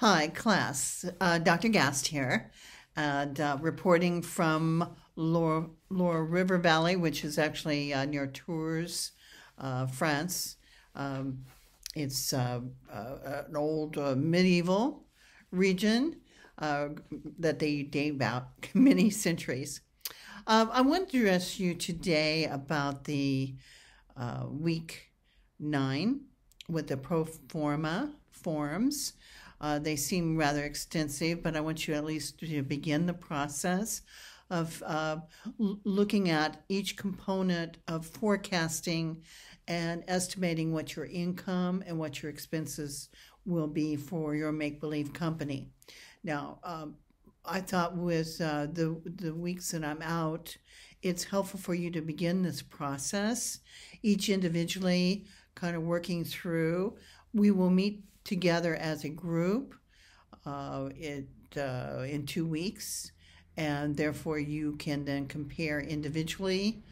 Hi, class. Uh, Dr. Gast here, and uh, reporting from Loire River Valley, which is actually uh, near Tours, uh, France. Um, it's uh, uh, an old medieval region that they date back many centuries. Um, I want to address you today about the week nine with the pro forma forms. Uh, they seem rather extensive, but I want you at least to begin the process of uh, looking at each component of forecasting and estimating what your income and what your expenses will be for your make believe company. Now, um, I thought with uh, the the weeks that I'm out, it's helpful for you to begin this process, each individually, kind of working through. We will meet together as a group uh, it, uh, in two weeks, and therefore you can then compare individually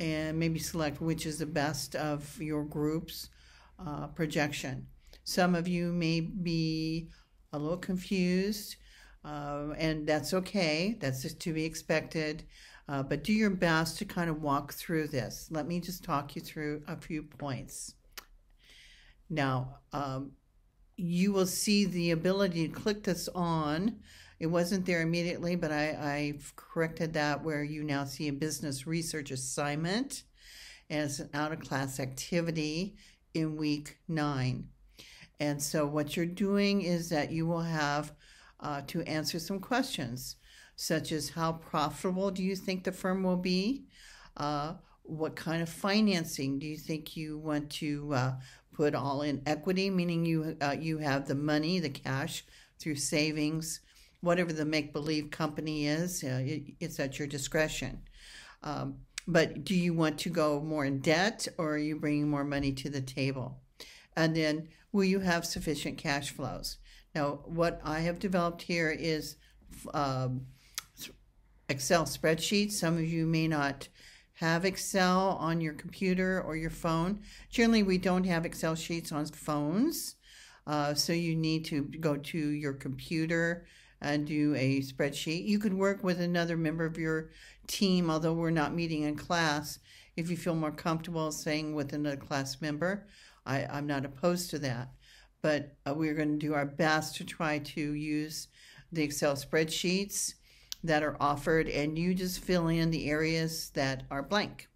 and maybe select which is the best of your group's uh, projection. Some of you may be a little confused, uh, and that's okay. That's just to be expected. Uh, but do your best to kind of walk through this. Let me just talk you through a few points. Now, um, you will see the ability to click this on. It wasn't there immediately, but I, I've corrected that where you now see a business research assignment as an out of class activity in week nine. And so, what you're doing is that you will have uh, to answer some questions, such as how profitable do you think the firm will be? Uh, what kind of financing do you think you want to uh, put all in equity, meaning you uh, you have the money, the cash through savings, whatever the make believe company is, uh, it, it's at your discretion. Um, but do you want to go more in debt, or are you bringing more money to the table? And then, will you have sufficient cash flows? Now, what I have developed here is um, Excel spreadsheets. Some of you may not have Excel on your computer or your phone. Generally, we don't have Excel sheets on phones, uh, so you need to go to your computer and do a spreadsheet. You could work with another member of your team, although we're not meeting in class. If you feel more comfortable saying with another class member, I, I'm not opposed to that. But uh, we're going to do our best to try to use the Excel spreadsheets that are offered, and you just fill in the areas that are blank.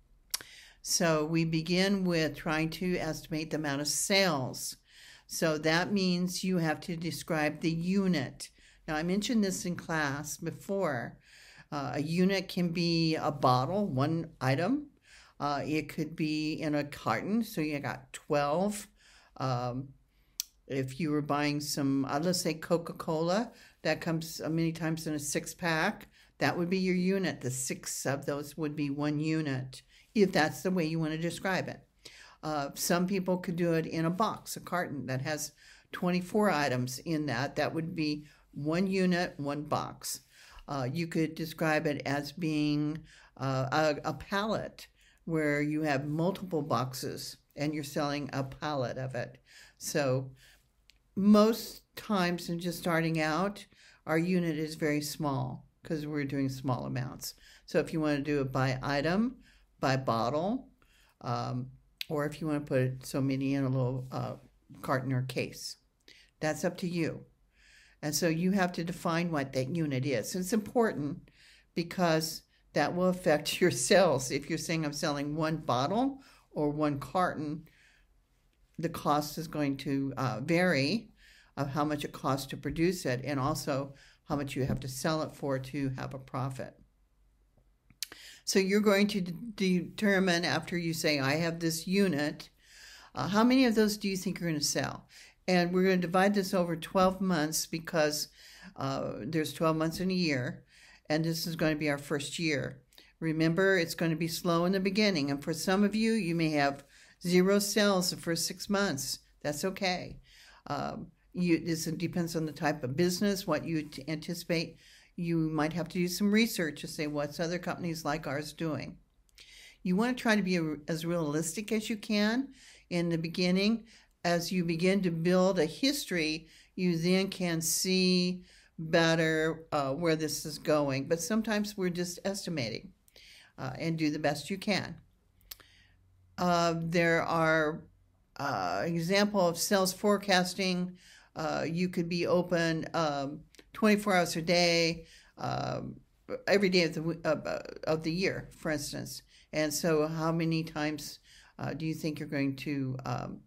So we begin with trying to estimate the amount of sales. So that means you have to describe the unit. Now, I mentioned this in class before. Uh, a unit can be a bottle, one item. Uh, it could be in a carton, so you got 12. Um, if you were buying some, uh, let's say Coca Cola, that comes uh, many times in a six pack. That would be your unit. The six of those would be one unit, if that's the way you want to describe it. Uh, some people could do it in a box, a carton that has 24 items in that. That would be one unit, one box. Uh, you could describe it as being uh, a, a pallet where you have multiple boxes and you're selling a pallet of it. So most times in just starting out, our unit is very small because we're doing small amounts. So if you want to do it by item, by bottle, um, or if you want to put so many in a little uh, carton or case, that's up to you. And so you have to define what that unit is. it's important because that will affect your sales. If you're saying I'm selling one bottle or one carton, the cost is going to uh, vary of how much it costs to produce it and also how much you have to sell it for to have a profit. So you're going to determine after you say, I have this unit, uh, how many of those do you think you're going to sell? And we're going to divide this over 12 months because uh, there's 12 months in a year, and this is going to be our first year. Remember, it's going to be slow in the beginning, and for some of you, you may have zero sales the first six months. That's okay. Um, you, this depends on the type of business, what you anticipate. You might have to do some research to say what's other companies like ours doing. You want to try to be as realistic as you can in the beginning. As you begin to build a history, you then can see better uh, where this is going. But sometimes we're just estimating uh, and do the best you can. Uh, there are uh, example of sales forecasting. Uh, you could be open um, 24 hours a day, um, every day of the uh, of the year, for instance. And so, how many times uh, do you think you're going to, um,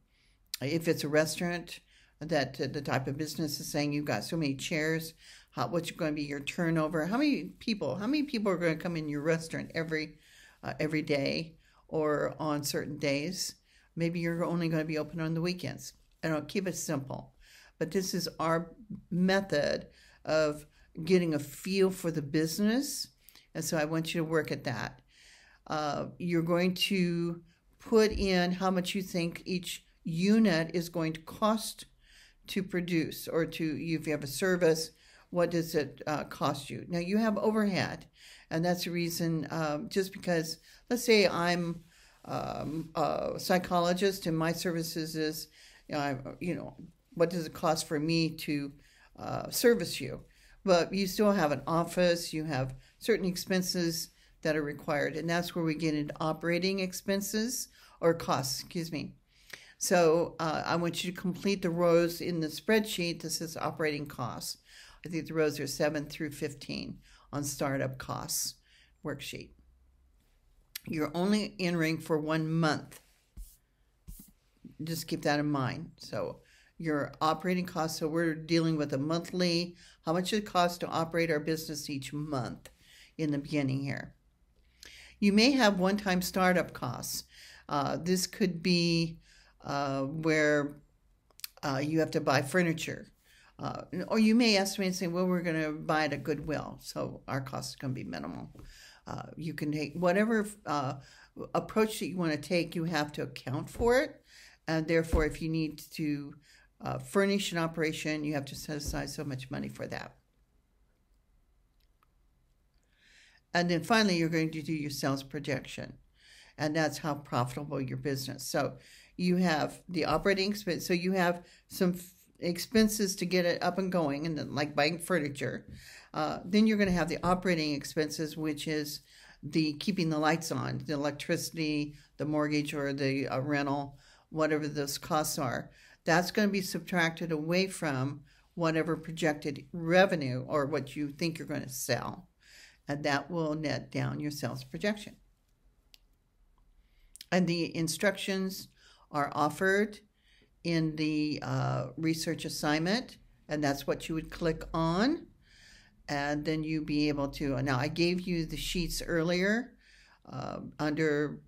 if it's a restaurant, that uh, the type of business is saying you've got so many chairs, how, what's going to be your turnover? How many people? How many people are going to come in your restaurant every uh, every day or on certain days? Maybe you're only going to be open on the weekends. I don't keep it simple, but this is our method of getting a feel for the business, and so I want you to work at that. Uh, you're going to put in how much you think each unit is going to cost to produce or to if you have a service what does it uh, cost you? Now you have overhead and that's the reason um, just because let's say i'm um, a psychologist and my services is you know, you know what does it cost for me to uh, service you? But you still have an office you have certain expenses that are required and that's where we get into operating expenses or costs excuse me. So uh, I want you to complete the rows in the spreadsheet that says operating costs. I think the rows are 7 through 15 on startup costs worksheet. You're only entering for one month. Just keep that in mind. So your operating costs, so we're dealing with a monthly, how much it costs to operate our business each month in the beginning here. You may have one-time startup costs. Uh, this could be uh, where uh, you have to buy furniture. Uh, or you may estimate and say, well, we're going to buy it at Goodwill, so our cost is going to be minimal. Uh, you can take whatever uh, approach that you want to take, you have to account for it. And therefore, if you need to uh, furnish an operation, you have to set aside so much money for that. And then finally, you're going to do your sales projection. And that's how profitable your business. So you have the operating expense. So you have some expenses to get it up and going, and then like buying furniture. Uh, then you're going to have the operating expenses, which is the keeping the lights on, the electricity, the mortgage, or the uh, rental, whatever those costs are. That's going to be subtracted away from whatever projected revenue or what you think you're going to sell. And that will net down your sales projection. And the instructions are offered in the uh, research assignment, and that's what you would click on. And then you'd be able to. Now, I gave you the sheets earlier uh, under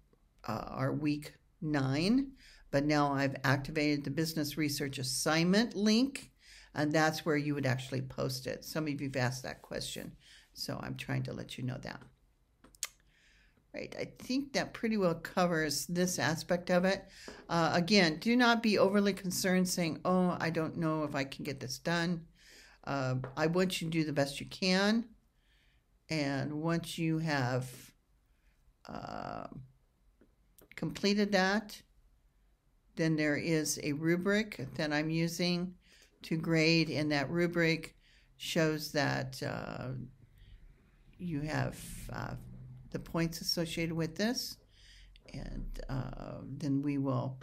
uh, our week nine, but now I've activated the business research assignment link, and that's where you would actually post it. Some of you've asked that question, so I'm trying to let you know that. Right, I think that pretty well covers this aspect of it. Uh, again, do not be overly concerned saying, oh, I don't know if I can get this done. Uh, I want you to do the best you can. And once you have uh, completed that, then there is a rubric that I'm using to grade, and that rubric shows that uh, you have uh, the points associated with this, and uh, then we will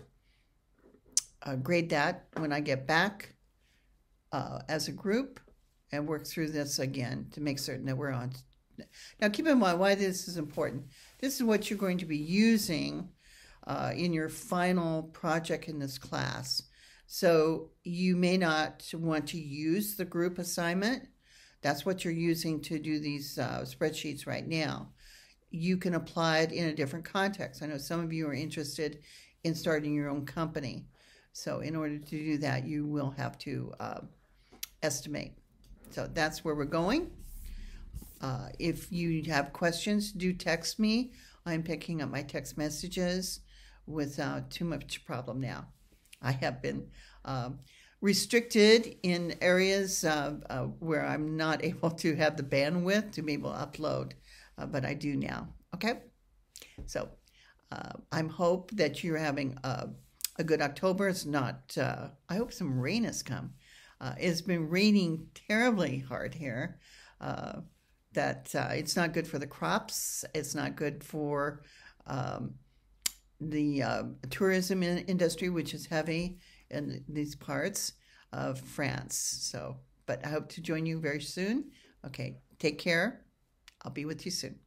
uh, grade that when I get back uh, as a group and work through this again to make certain that we're on. Now, keep in mind why this is important. This is what you're going to be using uh, in your final project in this class. So you may not want to use the group assignment. That's what you're using to do these uh, spreadsheets right now you can apply it in a different context. I know some of you are interested in starting your own company. So, in order to do that, you will have to uh, estimate. So, that's where we're going. Uh, if you have questions, do text me. I'm picking up my text messages without too much problem now. I have been um, restricted in areas uh, where I'm not able to have the bandwidth to be able to upload uh, but I do now. Okay? So uh, I'm hope that you're having a, a, good October. It's not, uh, I hope some rain has come. Uh, it's been raining terribly hard here. Uh, that uh, it's not good for the crops. It's not good for um, the tourism in- industry, which is heavy in these parts of France. So, but I hope to join you very soon. Okay, take care. I'll be with you soon.